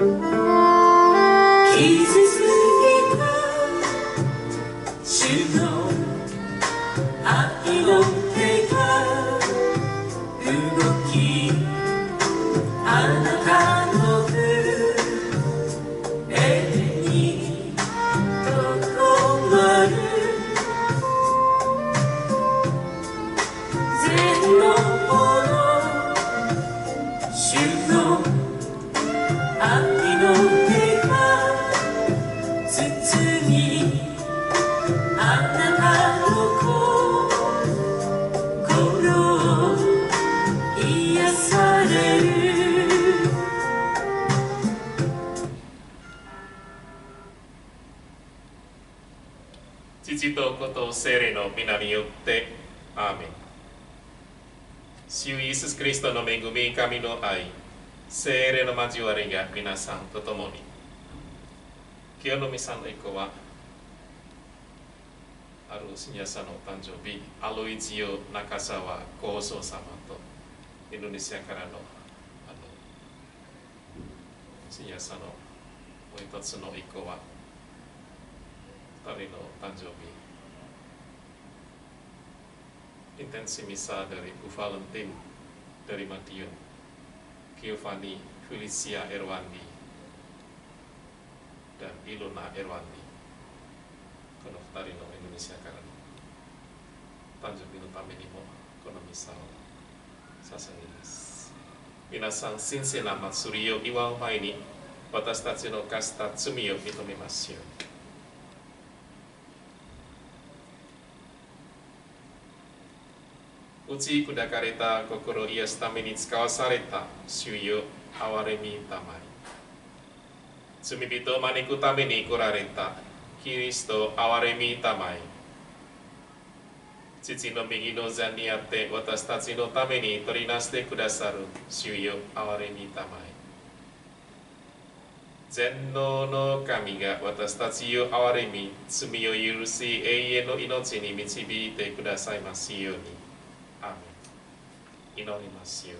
He's 交わりが皆さんと共に清美さんの一個はある信者さんの誕生日アロイジオ中沢高僧様とインドネシアからのあの信者さんのもう一つの一個は二人の誕生日 Intensi misa dari Bu Valentin dari Madiun Giovanni Felicia Erwandi dan Ilona Erwandi この2人のインドネシアからの誕生日のためにもこのミサを捧げます皆さん神聖な祭りを祝う前に私たちの犯した罪を認めますように打ち砕かれた心を癒すために使わされた主よ憐れみたまり。罪人を招くために来られたキリスト憐れみたまい父の右の座にあって私たちのために取りなしてくださる主よ憐れみたまい全能の神が私たちを憐れみ罪を許し永遠の命に導いてくださいますように。祈りますよ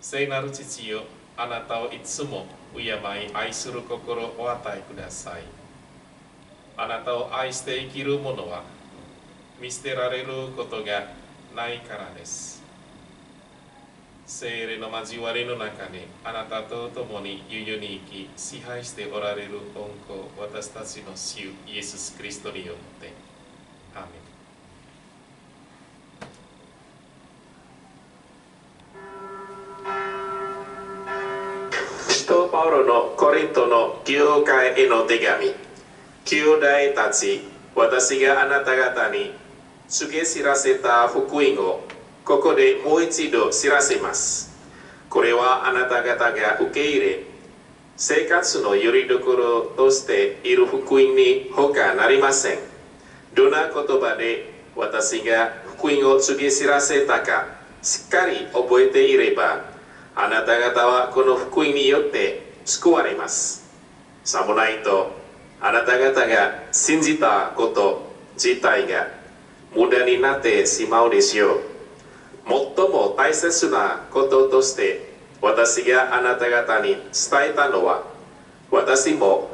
聖なる父よあなたをいつも敬い愛する心をお与えください。あなたを愛して生きる者は見捨てられることがないからです。聖霊の交わりの中にあなたと共にゆ々に生き支配しておられる恩子私たちの主イエス・クリストによって。アメン。パウロのコリントの教会への手紙。兄弟たち私があなた方に告げ知らせた福音をここでもう一度知らせます。これはあなた方が受け入れ生活のよりどころとしている福音に他なりません。どんな言葉で私が福音を告げ知らせたかしっかり覚えていればあなた方はこの福音によって救われます。さもないとあなた方が信じたこと自体が無駄になってしまうでしょう。最も大切なこととして私があなた方に伝えたのは私も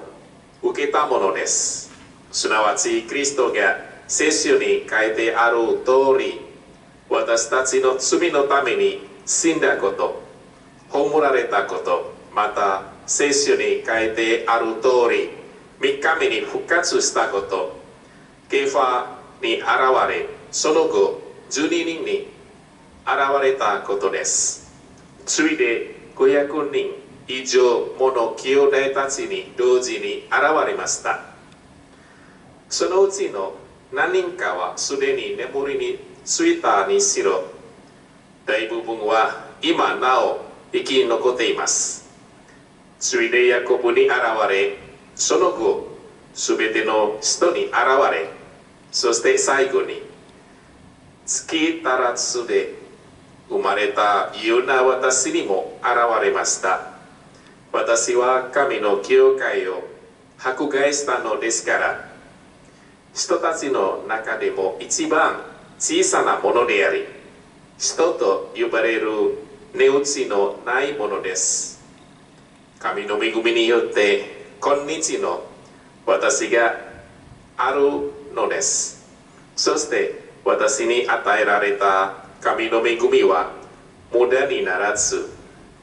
受けたものです。すなわちキリストが聖書に書いてある通り私たちの罪のために死んだこと葬られたことまた聖書に書いてある通り3日目に復活したことケファに現れその後12人に現れたことです。ついで500人以上もの兄弟たちに同時に現れました。そのうちの何人かはすでに眠りについたにしろ大部分は今なお生き残っています。ついでヤコブに現れその後すべての人に現れそして最後に月足らずで生まれたような私にも現れました。私は神の教会を迫害したのですから人たちの中でも一番小さなものであり人と呼ばれる値打ちのないものです。神の恵みによって今日の私があるのですそして私に与えられた神の恵みは無駄にならず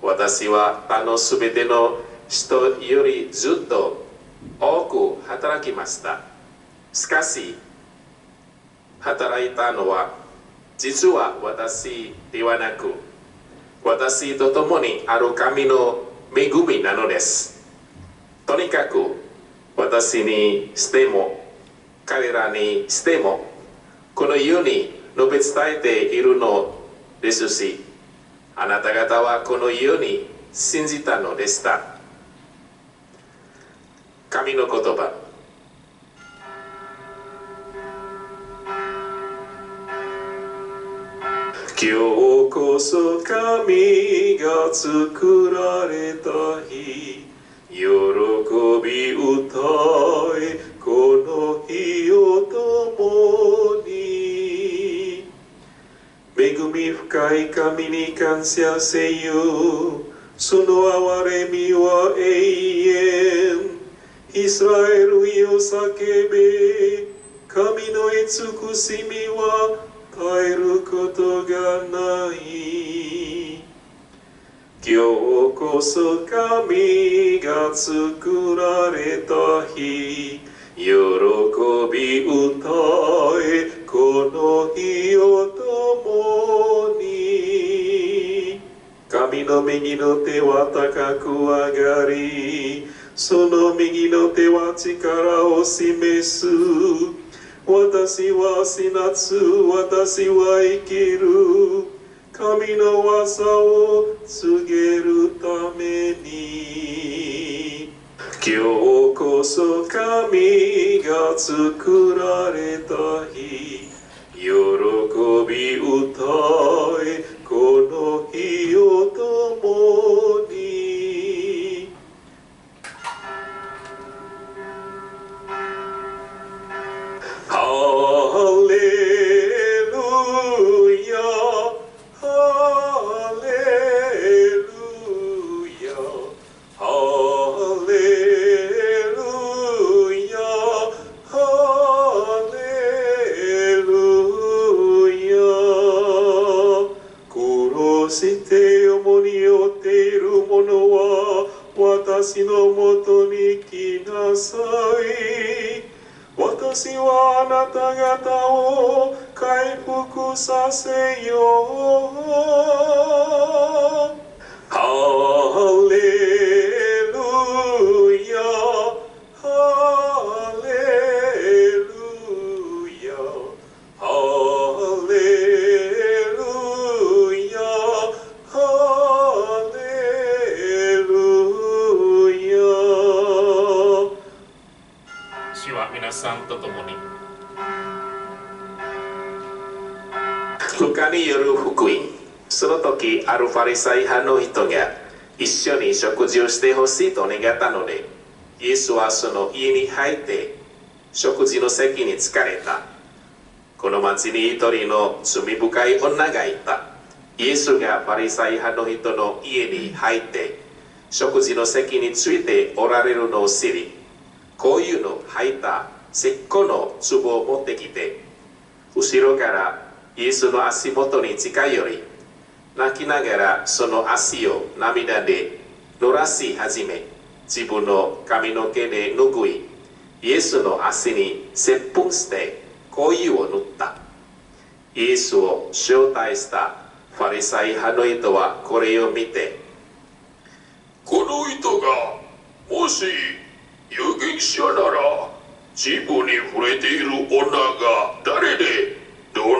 私は他のすべての人よりずっと多く働きましたしかし働いたのは実は私ではなく私と共にある神の恵みなのです。とにかく私にしても彼らにしてもこのように述べ伝えているのですしあなた方はこのように信じたのでした。神の言葉。今日こそ神が作られた日喜び歌えこの日を共に恵み深い神に感謝せよその憐れみは永遠。イスラエルよ叫べ神の慈しみは絶えることがない。今日こそ神が作られた日。喜び歌えこの日を共に。神の右の手は高く上がりその右の手は力を示す。私は死なず私は生きる。神の技を告げるために。今日こそ神が作られた日。喜び歌え。この日を共に。他による福音。その時あるファリサイ派の人が一緒に食事をしてほしいと願ったのでイエスはその家に入って食事の席に疲れた。この町に一人の罪深い女がいた。イエスがファリサイ派の人の家に入って食事の席についておられるのを知りこういうの入った。石膏の壺を持ってきて後ろからイエスの足元に近寄り泣きながらその足を涙で濡らし始め自分の髪の毛で拭いイエスの足に接吻して香油を塗ったイエスを招待したファリサイ派の人はこれを見てこの人がもし有権者なら自分に触れている女が誰で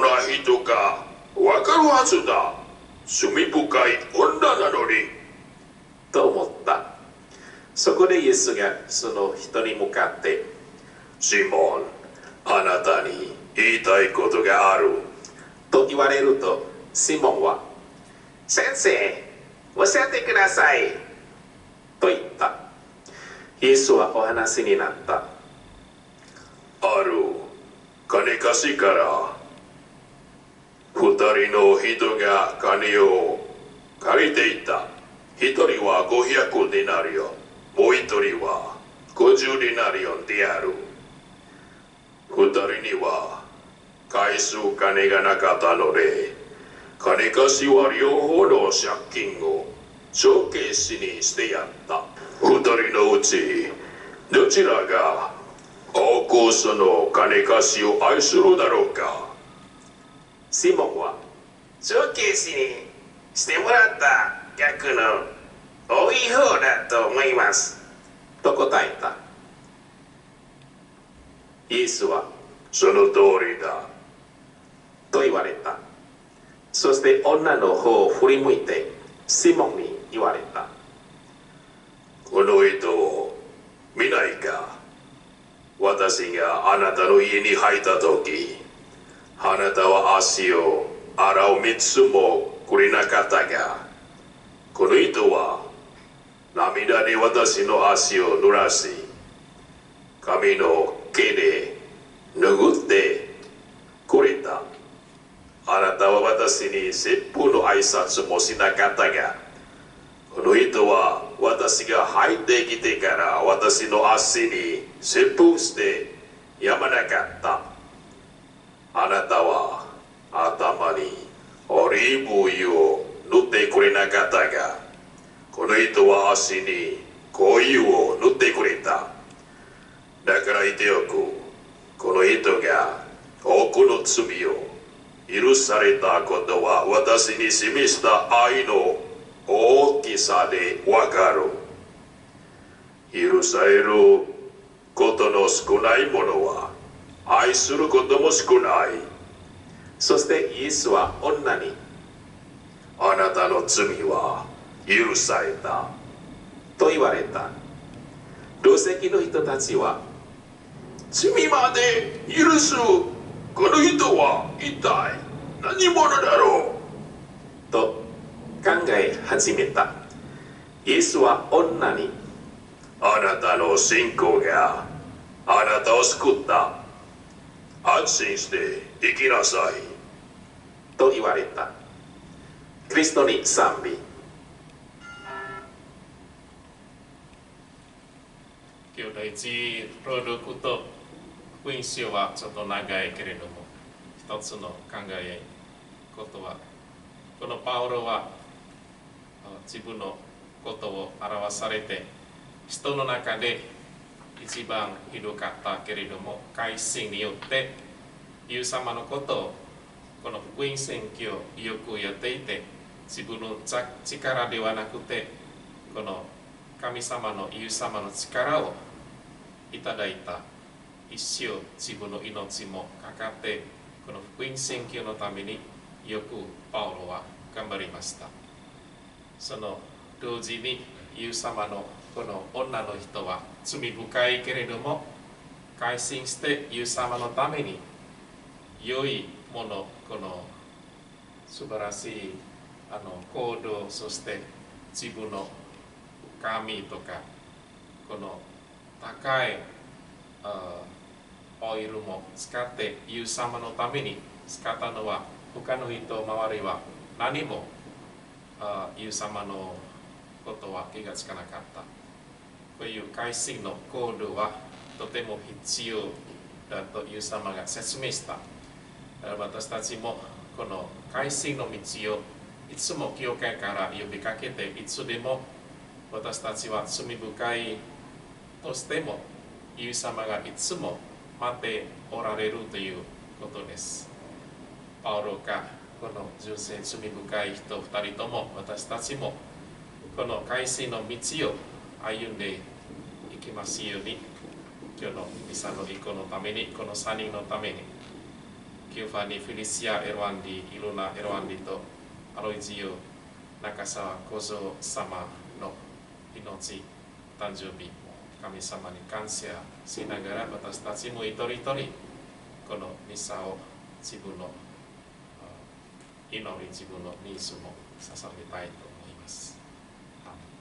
な人かわかるはずだ。罪深い女なのに。と思った。そこでイエスがその人に向かってシモンあなたに言いたいことがあると言われるとシモンは先生教えてくださいと言った。イエスはお話になった。ある金貸しから二人の人が金を借りていた。一人は500デナリオンもう一人は50デナリオンである。二人には返す金がなかったので金貸しは両方の借金を帳消しにしてやった。二人のうちどちらが多くその金貸しを愛するだろうか。シモンは帳消しにしてもらった逆の多い方だと思います。と答えた。イエスはその通りだ。と言われた。そして女の方を振り向いてシモンに言われた。この人を見ないか。私があなたの家に入った時。あなたは足を洗う三つもくれなかったがこの人は涙で私の足を濡らし髪の毛で拭ってくれた。あなたは私に切符の挨拶もしなかったがこの人は私が入ってきてから私の足に切符してやまなかった。あなたは頭にオリーブ油を塗ってくれなかったがこの人は足に香油を塗ってくれた。だから言っておく。この人が多くの罪を許されたことは私に示した愛の大きさでわかる。許されることの少ないものは愛することも少ない。そしてイエスは女にあなたの罪は許された。と言われた。同席の人たちは罪まで許すこの人は一体何者だろう？と考え始めた。イエスは女にあなたの信仰があなたを救った。安心して生きなさい。と言われた。クリストに賛美。今日第一朗読と福音書はちょっと長いけれども一つの考えことはこのパウロは自分のことを表されて人の中で一番ひどかったけれども改心によってイエス様のことをこの福音宣教をよくやっていて自分の力ではなくてこの神様のイエス様の力をいただいた一生自分の命もかかってこの福音宣教のためによくパウロは頑張りました。その同時にイエス様のこの女の人は罪深いけれども改心してイエス様のために良いものこの素晴らしいあの行動そして自分の神とかこの高いオイルも使ってイエス様のために使ったのは他の人周りは何もイエス様のことは気がつかなかった。こういう改心の行動はとても必要だとイエス様が説明した私たちもこの改心の道をいつも教会から呼びかけていつでも私たちは罪深いとしてもイエス様がいつも待っておられるということです。パウロがこの純正罪深い人2人とも私たちもこの改心の道を歩んでいきますように今日のミサの一個のためにこの3人のためにキューファニ・フィリシア・エロワンディ、イルナ・エロワンディとアロイジオ中澤小僧様の命誕生日神様に感謝しながら私たちも一人一人このミサを自分の祈り自分のニーズも捧げたいと思います。アーメン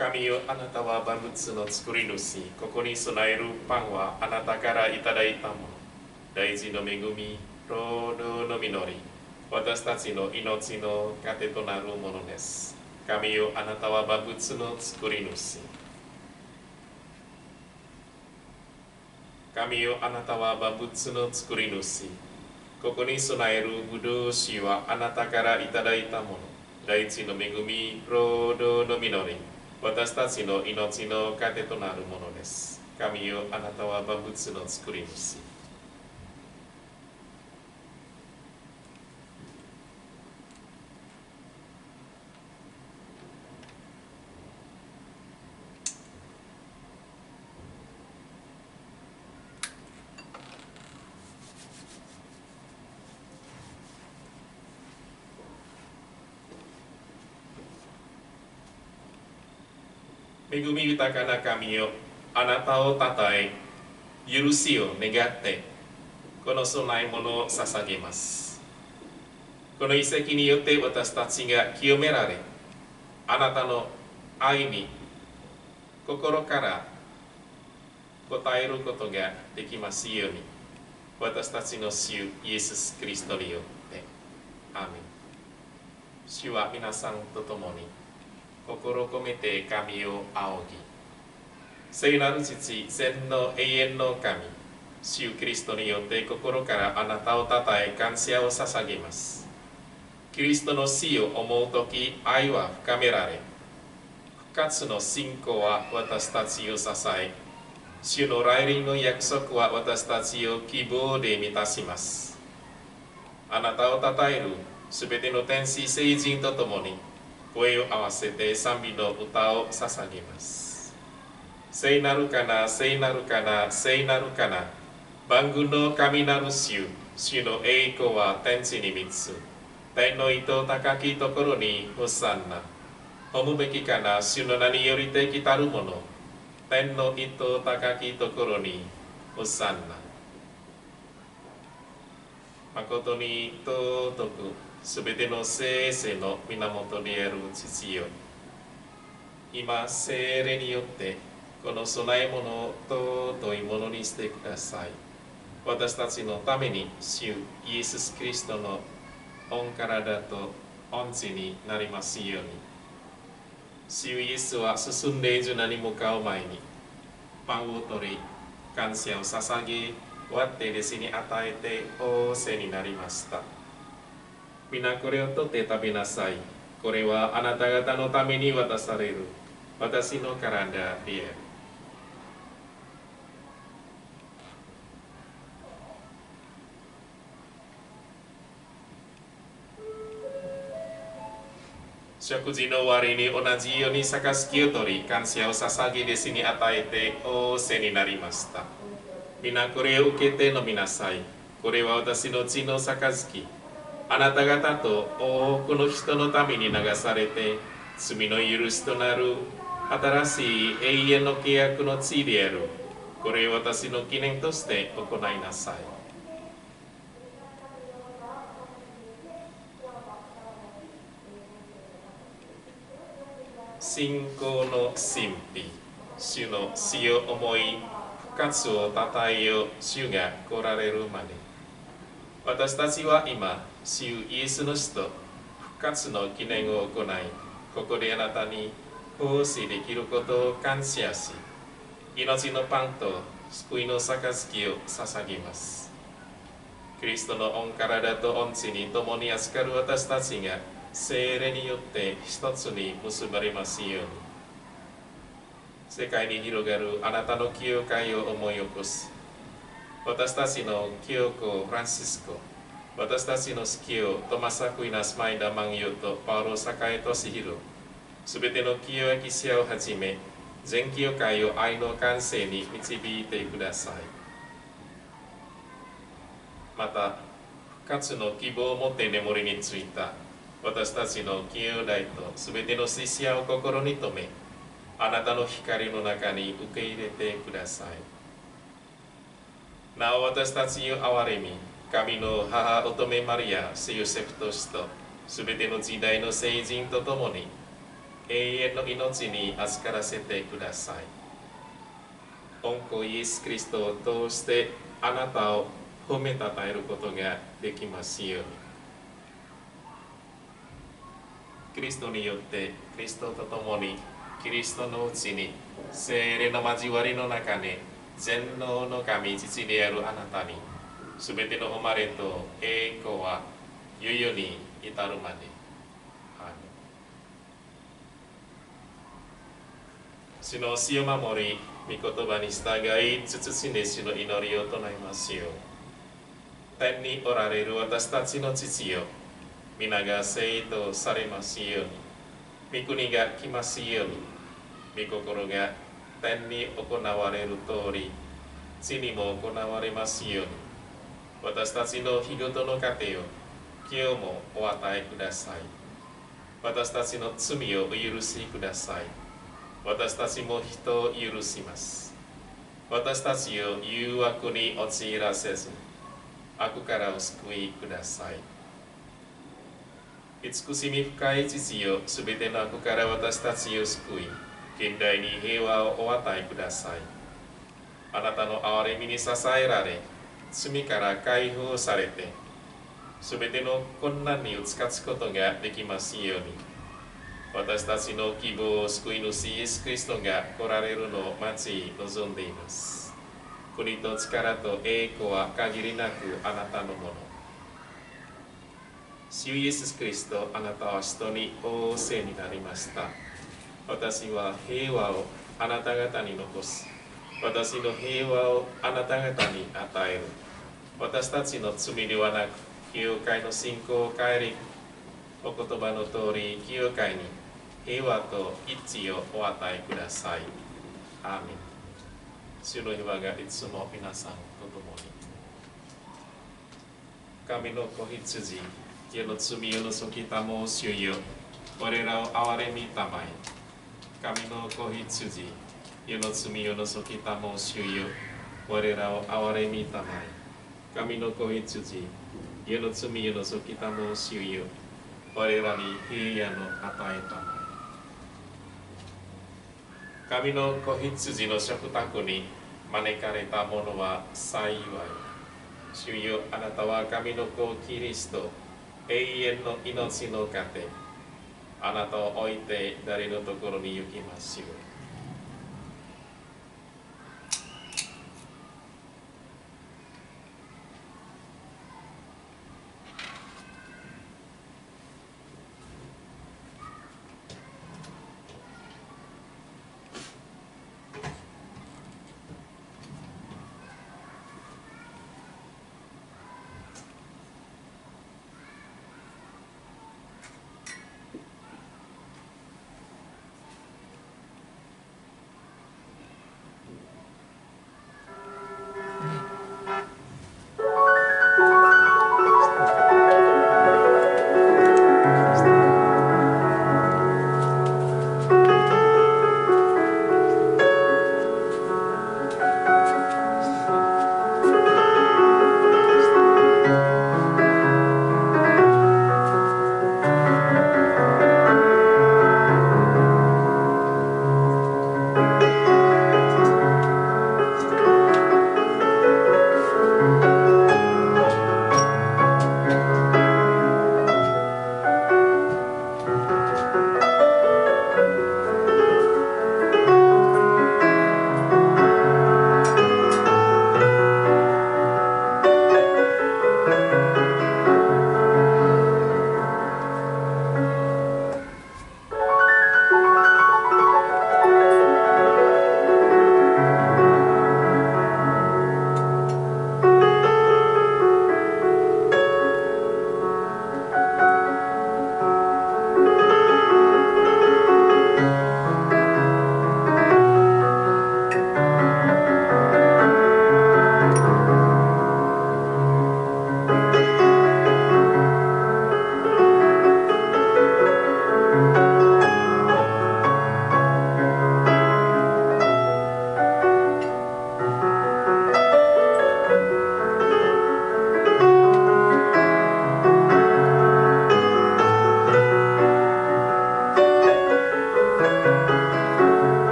神よあなたは万物の作り主。ここに備えるパンはあなたからいただいたもの。大事の恵み労働の実り。私たちの命の糧となるものです。神よあなたは万物の作り主。神よあなたは万物の作り主。ここに備えるブドウ酒はあなたからいただいたもの。大地の恵み労働の実り。私たちの命の糧となるものです。神よあなたは万物の作り主。恵み豊かな神よあなたをたたえ許しを願ってこの供え物を捧げます。この遺跡によって私たちが清められあなたの愛に心から応えることができますように私たちの主イエス・キリストによって。アーメン。主は皆さんと共に心込めて神を仰ぎ聖なる父全の永遠の神主キリストによって心からあなたをたたえ感謝を捧げます。キリストの死を思う時愛は深められ復活の信仰は私たちを支え主の来臨の約束は私たちを希望で満たします。あなたをたたえるすべての天使聖人と共に声を合わせて賛美の歌を捧げます。聖なるかな聖なるかな聖なるかな万軍の神なる主主の栄光は天地に満つ。天の糸高きところにホサンナ褒むべきかな主の名によりてきたるもの。天の糸高きところにホサンナ誠に尊くすべての聖世の源である父よ。今聖霊によってこの供え物を尊いものにしてください。私たちのために主イエス・キリストの御体と御地になりますように。主イエスは進んでいる名に向かう前にパンを取り感謝を捧げ割って弟子に与えて仰せになりました。皆これを取って食べなさい。これはあなた方のために渡される。私の体である。食事の終わりに同じように杯を取り感謝を捧げ弟子に与えて仰せになりました。皆これを受けて飲みなさい。これは私の血の杯。あなた方と多くの人のために流されて罪の許しとなる新しい永遠の契約の地である。これを私の記念として行いなさい。信仰の神秘主の死を思い復活をたたえよ主が来られるまで。私たちは今主イエスの死と復活の記念を行いここであなたに奉仕できることを感謝し命のパンと救いの杯を捧げます。キリストの御体と御地に共に預かる私たちが聖霊によって一つに結ばれますように。世界に広がるあなたの教会を思い起こす。私たちの清子フランシスコ私たちの好きをトマサクイナスマイダマンユとパウロ栄俊弘すべての清焼者をはじめ全教会を愛の完成に導いてください。また復活の希望を持って眠りについた私たちの兄弟とすべての死者を心に留めあなたの光の中に受け入れてください。なお私たちを憐れみ神の母乙女マリア聖ヨセフとしとすべての時代の聖人とともに永遠の命に預からせてください御子イエス・キリストを通してあなたを褒めたたえることができますようにキリストによってキリストと共にキリストのうちに精霊の交わりの中に全能の神父であるあなたにすべての誉れと栄光はゆ々に至るまで。主の死を守り、御言葉に従い、慎んで主の祈りを唱えますよ。天におられる私たちの父よ、皆が聖とされますように、御国が来ますように、御心が天に行われる通り、地にも行われますように、私たちの日ごとの糧を今日もお与えください。私たちの罪をお許しください。私たちも人を許します。私たちを誘惑に陥らせず、悪からお救いください。慈しみ深い父よ、すべての悪から私たちを救い、現代に平和をお与えください。あなたの憐れみに支えられ、罪から解放されて、すべての困難に打ち勝つことができますように私たちの希望を救い主イエス・キリストが来られるのを待ち望んでいます国と力と栄光は限りなくあなたのもの主イエス・キリストあなたは人に仰せになりました私は平和をあなた方に残す。私の平和をあなた方に与える。私たちの罪ではなく教会の信仰を変えりお言葉の通り教会に平和と一致をお与えください。アーメン。主の平和がいつも皆さんと共に。神の子羊世の罪を除きたもう主よ。我らを憐れみたまえ。神の子羊世の罪を除きたもう主よ我らを憐れみたまえ。神の子羊世の罪を除きたもう主よ我らに平安の与えたまえ。神の子羊の食卓に招かれた者は幸い。主よあなたは神の子キリスト永遠の命の糧。あなたを置いて誰のところに行きますよう。に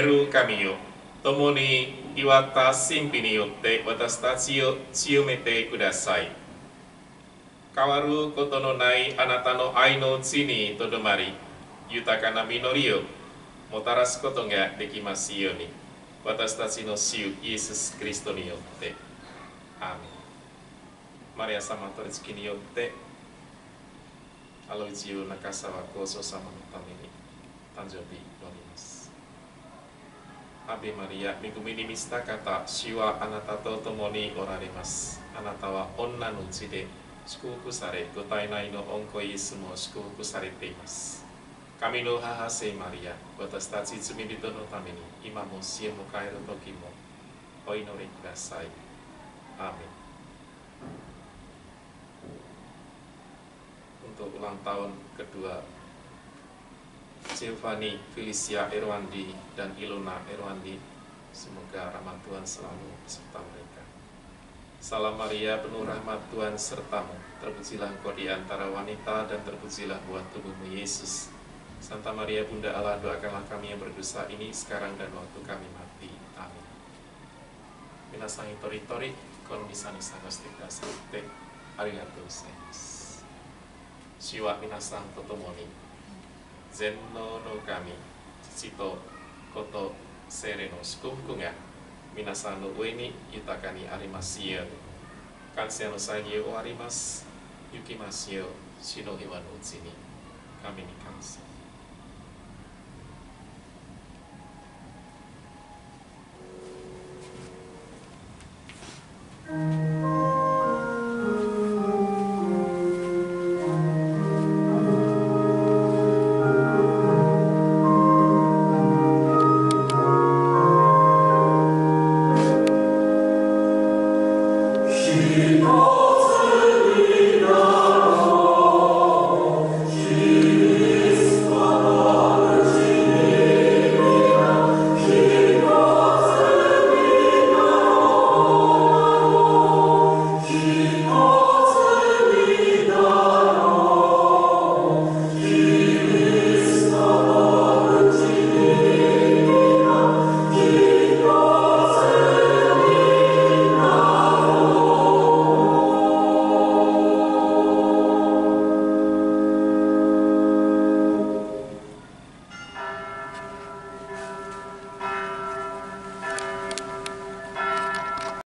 ある神よ。共に祝った神秘によって私たちを強めてください。変わることのないあなたの愛のうちにとどまり豊かな実りをもたらすことができますように私たちの主イエス・キリストによって。アーメン。マリア様取り付きによってアロイジオ中沢高祖様のために誕生日アビマリア恵みに満ちた方主はあなたと共におられますあなたは女のうちで祝福されご体内の恩子イエスも祝福されています神の母聖マリア私たち罪人のために今も死へ迎える時もお祈りくださいアーメン untuk ulang tahun kedua Silvani, Felicia Erwandi, dan Ilona Erwandi. Semoga rahmat Tuhan selalu beserta mereka. Salam Maria, penuh rahmat Tuhan sertamu. Terpujilah engkau di antara wanita dan terpujilah buah tubuhmu Yesus. Santa Maria Bunda Allah, doakanlah kami yang berdosa ini sekarang dan waktu kami mati. Amin. Minasangi tori-tori, konmisani sagostik dasar, arigatou gozaimasu. Siwa minasang totomoni. 全能の神父と子と聖霊の祝福が皆さんの上に豊かにありますように。感謝の祭に終わります。行きますよ死の岩のうちに。神に感謝。